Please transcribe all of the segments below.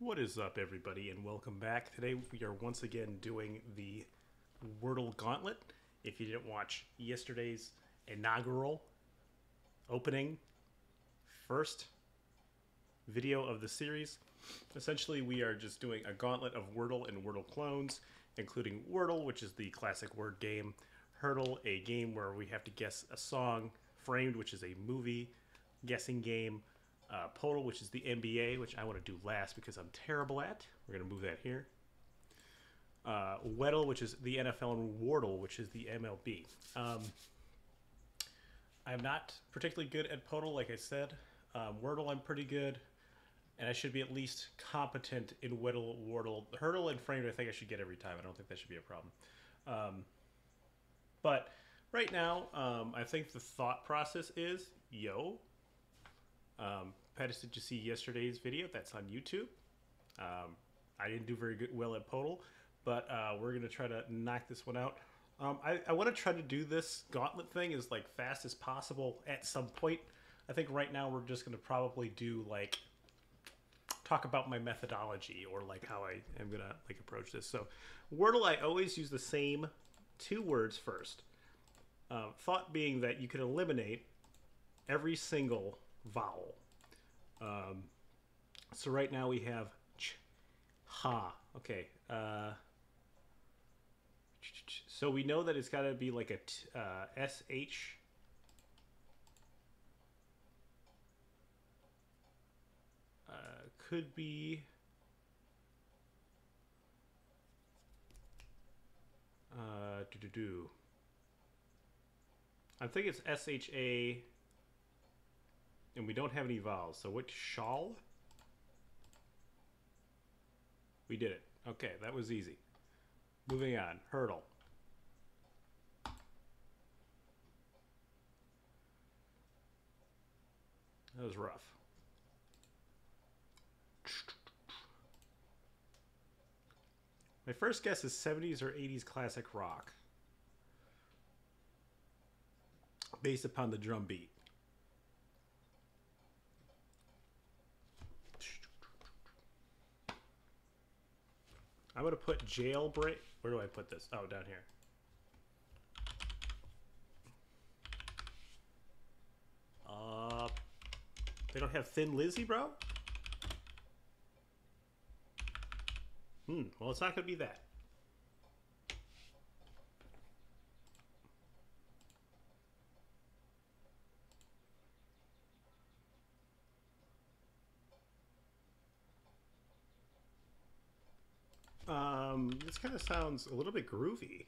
What is up, everybody, and welcome back. Today we are once again doing the Wordle Gauntlet. If you didn't watch yesterday's inaugural opening first video of the series, essentially we are just doing a gauntlet of Wordle and Wordle clones, including Wordle, which is the classic word game, Heardle, a game where we have to guess a song, Framed, which is a movie guessing game, uh, which is the NBA, which I want to do last because I'm terrible at. We're going to move that here. Uh, Weddle, which is the NFL, and Wardle, which is the MLB. Um, I'm not particularly good at Poeltl, like I said. Um, Wordle, I'm pretty good. And I should be at least competent in Weddle, Wardle. Heardle and Framed, I think I should get every time. I don't think that should be a problem. Um, but right now, um, I think the thought process is yo, um, Pettis, did you see yesterday's video? That's on YouTube. Um, I didn't do very good, well at Poeltl, but uh, we're going to try to knock this one out. Um, I, I want to try to do this gauntlet thing as like fast as possible at some point. I think right now we're just going to probably do like talk about my methodology or like how I am gonna like approach this. So Wordle, I always use the same two words first. Uh, thought being that you can eliminate every single vowel. Um, so right now we have ch, ha. Okay. Uh, so we know that it's got to be like a t, uh, sh. Uh, could be. Uh, do do do. I think it's S H A. And we don't have any vowels. So what shawl? We did it. Okay, that was easy. Moving on. Heardle. That was rough. My first guess is 70s or 80s classic rock. Based upon the drum beat. I'm gonna put jailbreak. Where do I put this? Oh, down here. Uh, they don't have Thin Lizzy, bro. Hmm. Well, it's not gonna be that. Um, this kind of sounds a little bit groovy.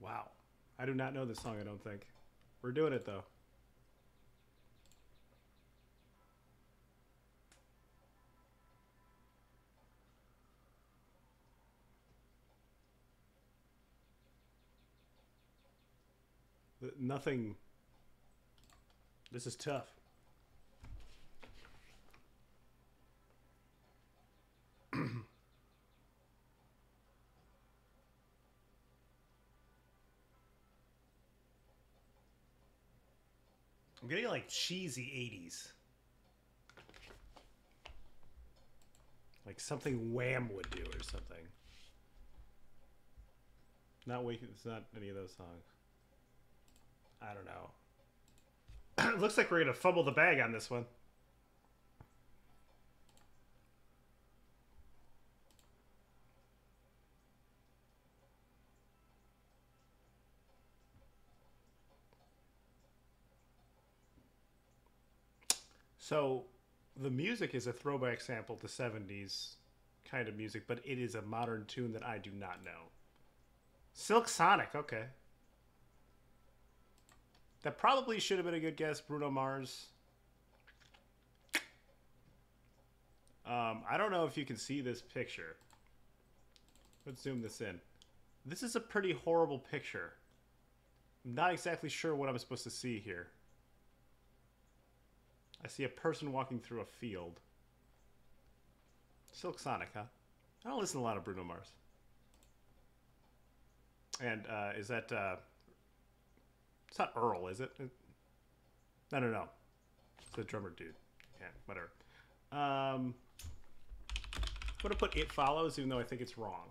Wow. I do not know this song, I don't think. We're doing it, though. Nothing. This is tough. I'm getting like cheesy 80s. Like something Wham would do or something. Not waking. It's not any of those songs. I don't know. Looks like we're gonna fumble the bag on this one. So, the music is a throwback sample to 70s kind of music, but it is a modern tune that I do not know. Silk Sonic, okay. That probably should have been a good guess, Bruno Mars. Um, I don't know if you can see this picture. Let's zoom this in. This is a pretty horrible picture. I'm not exactly sure what I'm supposed to see here. I see a person walking through a field. Silk Sonic, huh? I don't listen to a lot of Bruno Mars. And uh, is that uh, it's not Earl, is it? No, no, no. It's the drummer dude. Yeah, whatever. Um, I'm gonna put "It Follows," even though I think it's wrong.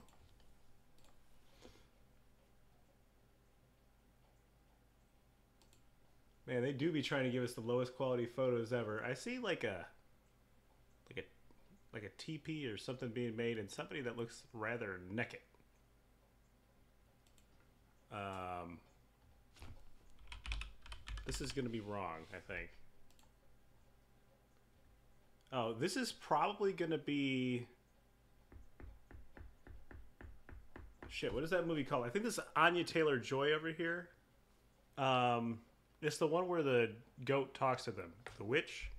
Man, they do be trying to give us the lowest quality photos ever. I see like a like a like a TP or something being made and somebody that looks rather naked. Um, this is going to be wrong, I think. Oh, this is probably going to be. Shit, what is that movie called? I think this is Anya Taylor Joy over here. Um, it's the one where the goat talks to them. The witch.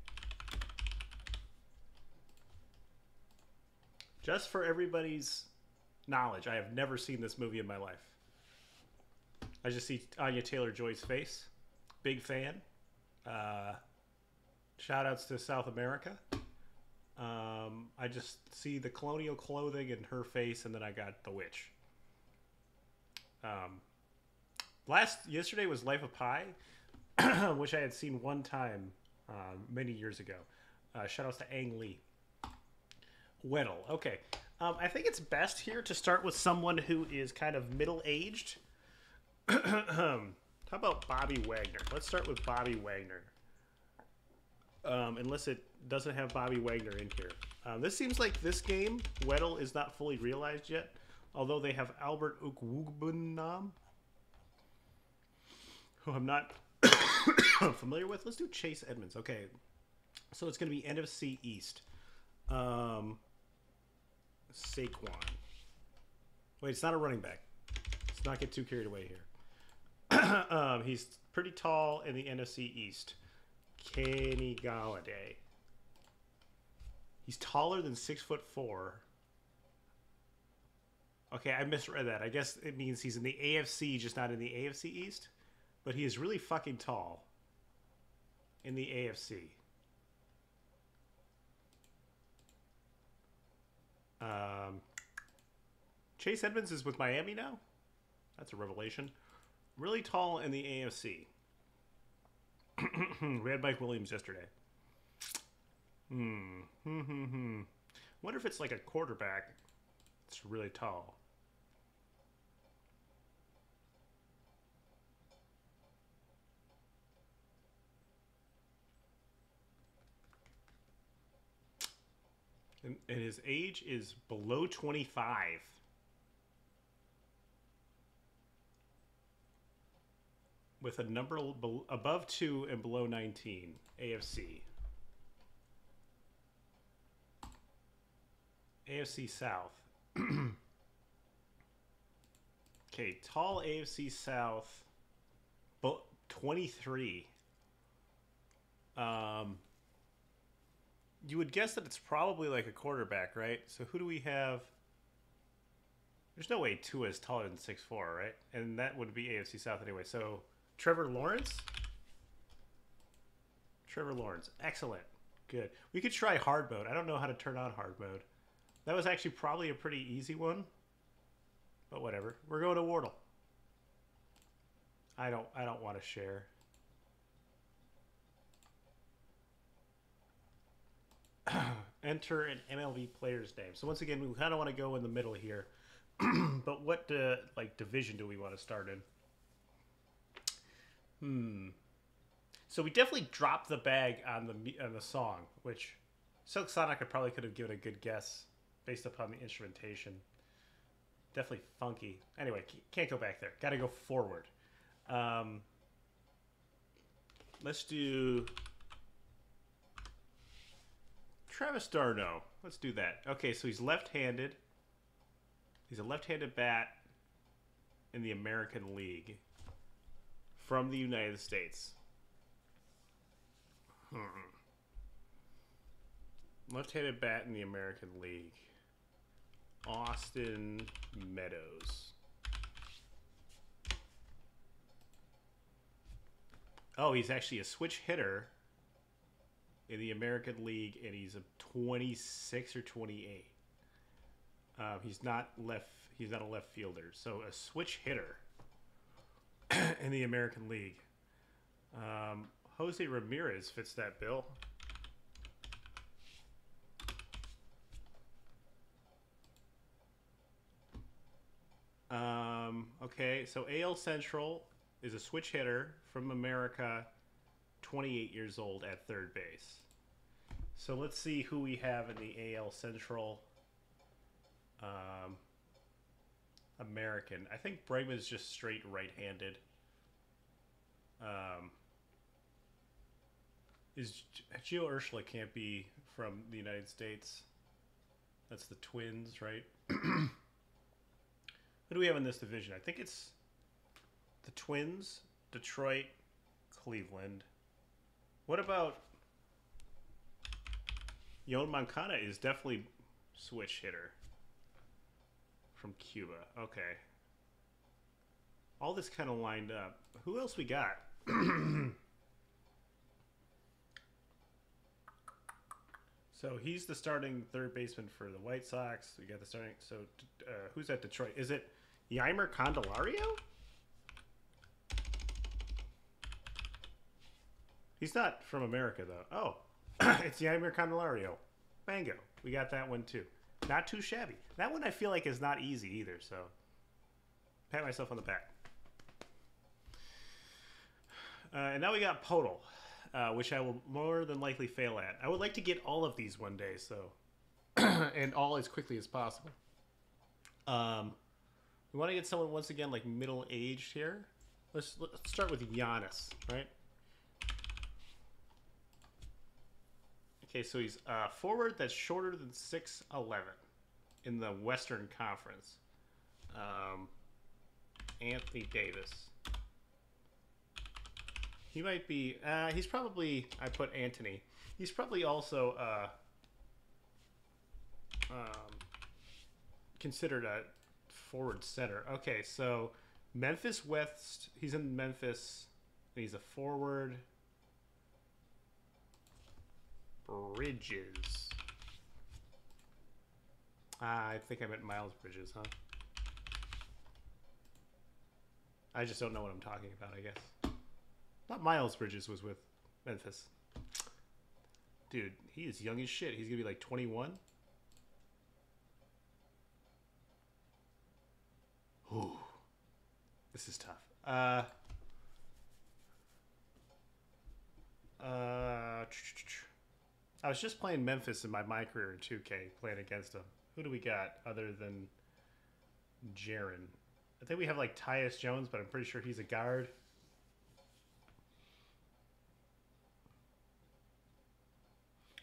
Just for everybody's knowledge, I have never seen this movie in my life. I just see Anya Taylor Joy's face. Big fan. Uh, shout outs to South America. Um, I just see the colonial clothing and her face, and then I got the witch. Um, last yesterday was Life of Pi, which I had seen one time uh, many years ago. Uh, shout outs to Ang Lee. Weddle. Okay. Um, I think it's best here to start with someone who is kind of middle aged. About Bobby Wagner? Let's start with Bobby Wagner. Um, unless it doesn't have Bobby Wagner in here. Um, this seems like this game, Weddle, is not fully realized yet. Although they have Albert Okwuegbunam, who I'm not familiar with. Let's do Chase Edmonds. Okay. So it's going to be NFC East. Um, Saquon. Wait, it's not a running back. Let's not get too carried away here. um, he's pretty tall in the NFC East. Kenny Golladay. He's taller than six foot four. Okay, I misread that. I guess it means he's in the AFC, just not in the AFC East. But he is really fucking tall in the AFC. Um, Chase Edmonds is with Miami now. That's a revelation. Really tall in the AFC. had Mike Williams yesterday. Hmm. Hmm. Hmm. Hmm. Wonder if it's like a quarterback. It's really tall. And, and his age is below 25. With a number above 2 and below 19, AFC. AFC South. okay, tall AFC South, but 23. Um, you would guess that it's probably like a quarterback, right? So who do we have? There's no way Tua is taller than 6'4", right? And that would be AFC South anyway. So Trevor Lawrence? Trevor Lawrence. Excellent. Good. We could try hard mode. I don't know how to turn on hard mode. That was actually probably a pretty easy one. But whatever. We're going to Wardle. I don't I don't want to share. enter an MLB player's name. So once again, we kind of want to go in the middle here. but what uh, like division do we want to start in? Hmm. So we definitely dropped the bag on the on the song, which Silk Sonic probably could have given a good guess based upon the instrumentation. Definitely funky. Anyway, can't go back there. Got to go forward. Um, let's do Travis d'Arnaud. Let's do that. Okay, so he's left-handed. He's a left-handed bat in the American League from the United States. Hmm. Left-handed bat in the American League. Austin Meadows. Oh, he's actually a switch hitter in the American League, and he's a 26 or 28. Um, he's not left. He's not a left fielder. So a switch hitter in the American League. Um, Jose Ramirez fits that bill. Um, okay, so AL Central is a switch hitter from America, 28 years old at third base. So let's see who we have in the AL Central. Um, American. I think Bregman's just straight right-handed. Um, is Gio Urshela can't be from the United States. That's the Twins, right? Who do we have in this division? I think it's the Twins, Detroit, Cleveland. What about Yoan Moncada is definitely switch hitter from Cuba. Okay. All this kind of lined up. Who else we got? so he's the starting third baseman for the White Sox. We got the starting. So uh, who's at Detroit? Is it Yeimer Candelario? He's not from America though. Oh, it's Yeimer Candelario. Bango. We got that one too. Not too shabby. That one I feel like is not easy either. So pat myself on the back. Uh, and now we got Poeltl, uh, which I will more than likely fail at. I would like to get all of these one day, so and all as quickly as possible. Um, we want to get someone once again like middle aged here. Let's let's start with Giannis, right? Okay, so he's a forward that's shorter than 6'11 in the Western Conference. Um, Anthony Davis. He might be. Uh, he's probably. I put Anthony. He's probably also uh, um, considered a forward center. Okay, so Memphis West. He's in Memphis. he's a forward. Bridges. Ah, I think I meant Miles Bridges, huh? I just don't know what I'm talking about, I guess. Not Miles Bridges was with Memphis. Dude, he is young as shit. He's to be like 21. Ooh. This is tough. Uh... Uh... I was just playing Memphis in my my career in 2K, playing against them. Who do we got other than Jaren? I think we have like Tyus Jones, but I'm pretty sure he's a guard.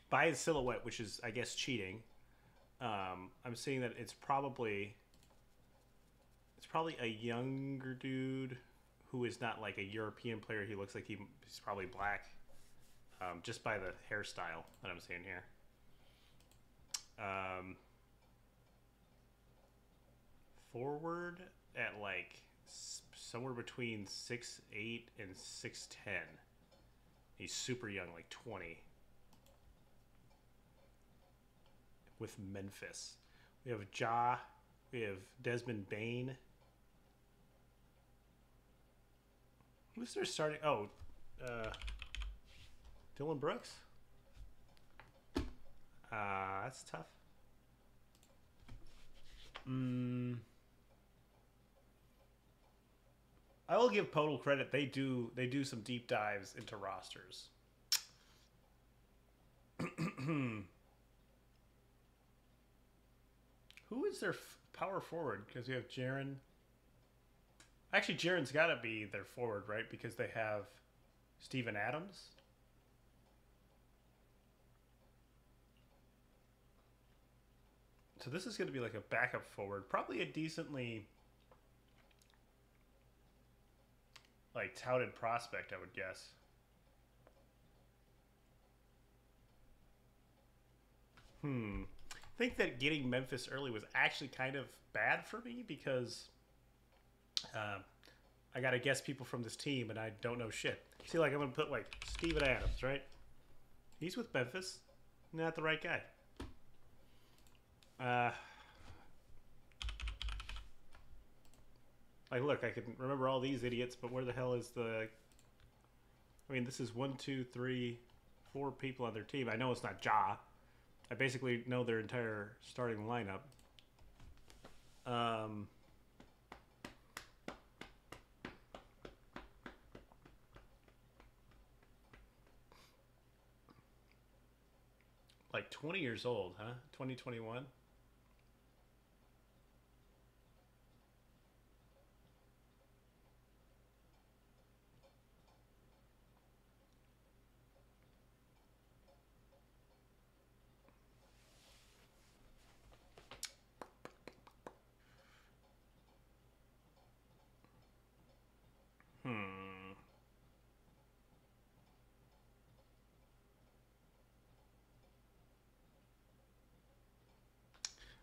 By his silhouette, which is, I guess, cheating. Um, I'm seeing that it's probably it's probably a younger dude who is not like a European player. He looks like he, he's probably black um, just by the hairstyle that I'm seeing here. Um, forward at like somewhere between six eight and six ten. He's super young, like twenty. With Memphis, we have Ja, we have Desmond Bane. Who's their starting? Oh, uh, Dillon Brooks? Uh, that's tough. Mm. I will give Poeltl credit. They do they do some deep dives into rosters. Who is their f- power forward? Because we have Jaren. Actually, Jaren's got to be their forward, right? Because they have Steven Adams. So this is going to be like a backup forward, probably a decently like touted prospect, I would guess. Hmm. I think that getting Memphis early was actually kind of bad for me because uh, I got to guess people from this team and I don't know shit. See, like I'm going to put like Steven Adams, right? He's with Memphis. Not the right guy. Uh, like, look, I can remember all these idiots, but where the hell is the... I mean, this is one, two, three, four people on their team. I know it's not Ja. I basically know their entire starting lineup. Um... like 20 years old, huh? 2021.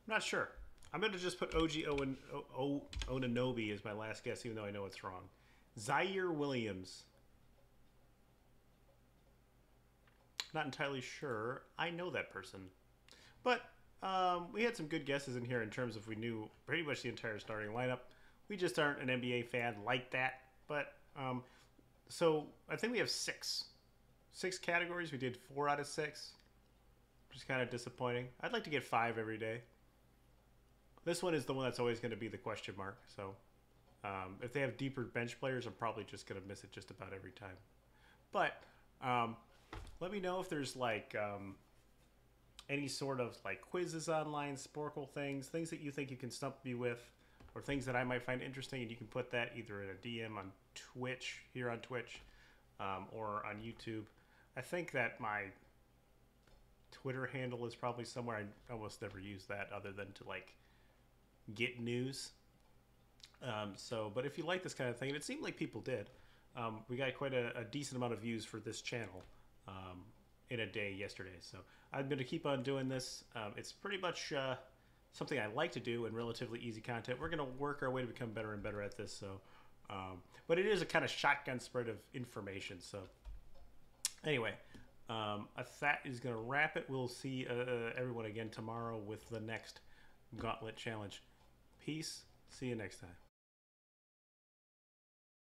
I'm not sure. I'm going to just put OG Owen, o, o, Anunoby as my last guess, even though I know it's wrong. Ziaire Williams. Not entirely sure. I know that person. But um, we had some good guesses in here in terms of we knew pretty much the entire starting lineup. We just aren't an NBA fan like that. But um, so I think we have six, six categories. We did four out of six, which is kind of disappointing. I'd like to get five every day. This one is the one that's always going to be the question mark. So um, if they have deeper bench players, I'm probably just going to miss it just about every time. But um, let me know if there's like um, any sort of like quizzes online, Sporcle things, things that you think you can stump me with, or things that I might find interesting, and you can put that either in a DM on Twitch here on Twitch um, or on YouTube. I think that my Twitter handle is probably somewhere. I almost never use that other than to like get news. Um, so, but if you like this kind of thing, and it seemed like people did, um, we got quite a, a, decent amount of views for this channel um, in a day yesterday. So I'm going to keep on doing this. Um, it's pretty much uh, something I like to do and relatively easy content. We're going to work our way to become better and better at this. So, um, but it is a kind of shotgun spread of information. So anyway, um, that is going to wrap it. We'll see uh, everyone again tomorrow with the next Gauntlet Challenge. Peace. See you next time.